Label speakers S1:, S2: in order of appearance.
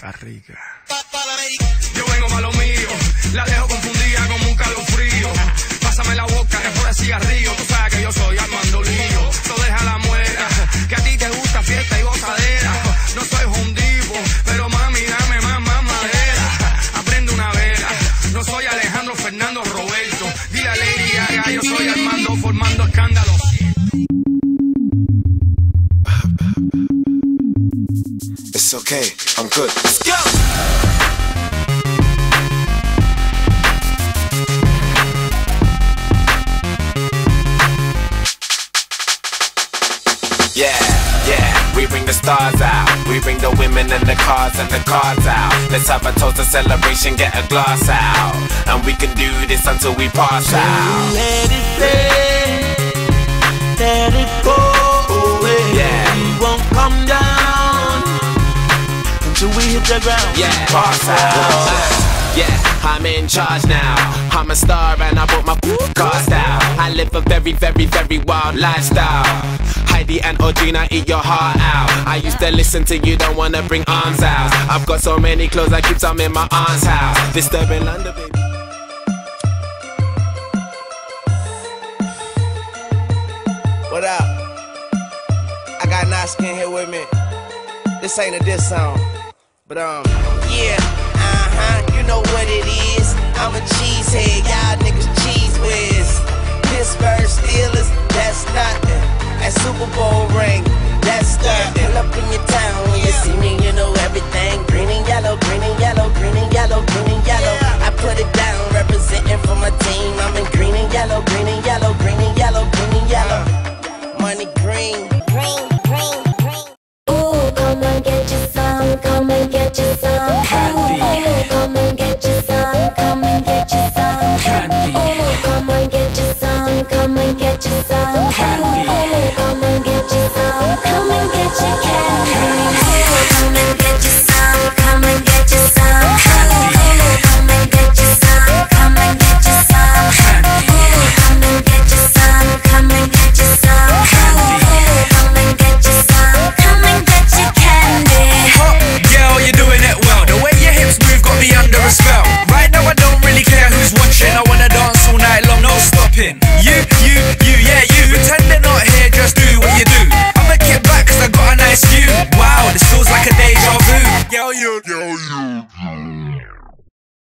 S1: Tú rica.
S2: Yo vengo pa' lo mío, la dejo confundida como un calofrío. Pásame la boca, que por el cigarrillo, tú sabes que yo soy Armando Lío. So deja la muera, que a ti te gusta fiesta y gozadera. No soy hundivo, pero mami, dame más, más madera. Aprende una vela, no soy Alejandro Fernando Roberto. Dile a Lady Gaga, yo soy Armando formando escándalos.
S3: It's okay, I'm good. Let's go! Yeah, yeah, we bring the stars out. We bring the women and the cars and the cards out. Let's have a toast, a celebration, get a glass out. And we can do this until we pass out.
S4: Let it rain, until we hit the ground.
S3: Yeah, pass out. Yeah, I'm in charge now. I'm a star and I bought my cars out. I live a very, very, very wild lifestyle. Heidi and Audrina eat your heart out. I used to listen to you, don't wanna bring arms out. I've got so many clothes, I keep some in my aunt's house. Disturbing London, baby.
S5: What up? I got Naskin here with me. This ain't a diss song, but um, yeah, uh huh, you know what it is. I'm a cheesehead, y'all niggas cheese whiz. Pittsburgh Steelers, that's nothing. That Super Bowl ring, that's nothing. Pull up in your town when you see me, you know everything. Green and yellow, green and yellow, green and yellow, green and yellow. I put it down, representing for my team. I'm in green and yellow, green and yellow, green and yellow, green and yellow. Money green.
S6: Oh, you some candy. Oh, come and get your some, come and get your some candy. Come and get some, come and get some candy.